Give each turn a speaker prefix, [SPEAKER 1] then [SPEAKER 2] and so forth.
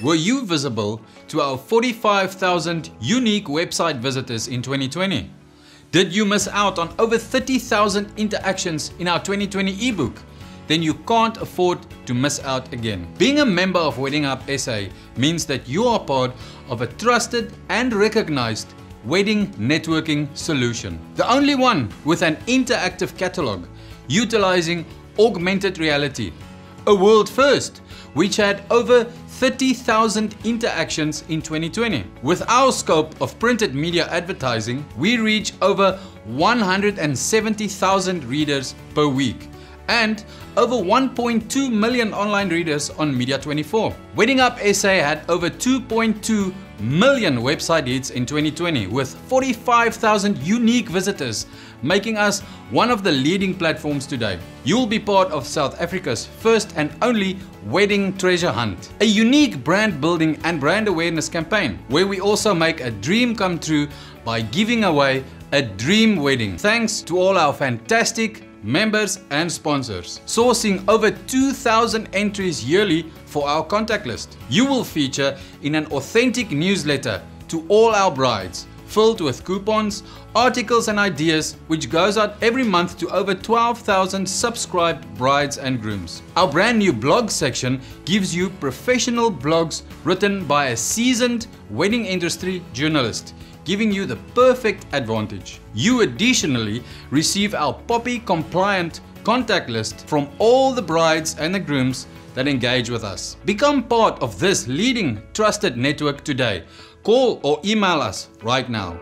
[SPEAKER 1] Were you visible to our 45,000 unique website visitors in 2020? Did you miss out on over 30,000 interactions in our 2020 ebook? Then you can't afford to miss out again. Being a member of Wedding SA means that you are part of a trusted and recognized wedding networking solution. The only one with an interactive catalog utilizing augmented reality. A world first, which had over 30,000 interactions in 2020. With our scope of printed media advertising, we reach over 170,000 readers per week and over 1.2 million online readers on Media24. Wedding Hub SA had over 2.2 million website hits in 2020 with 45,000 unique visitors, making us one of the leading platforms today. You'll be part of South Africa's first and only wedding treasure hunt, a unique brand building and brand awareness campaign where we also make a dream come true by giving away a dream wedding. Thanks to all our fantastic members and sponsors, sourcing over 2,000 entries yearly for our contact list. You will feature in an authentic newsletter to all our brides, filled with coupons, articles and ideas which goes out every month to over 12,000 subscribed brides and grooms. Our brand new blog section gives you professional blogs written by a seasoned wedding industry journalist giving you the perfect advantage. You additionally receive our POPIA compliant contact list from all the brides and the grooms that engage with us. Become part of this leading trusted network today. Call or email us right now.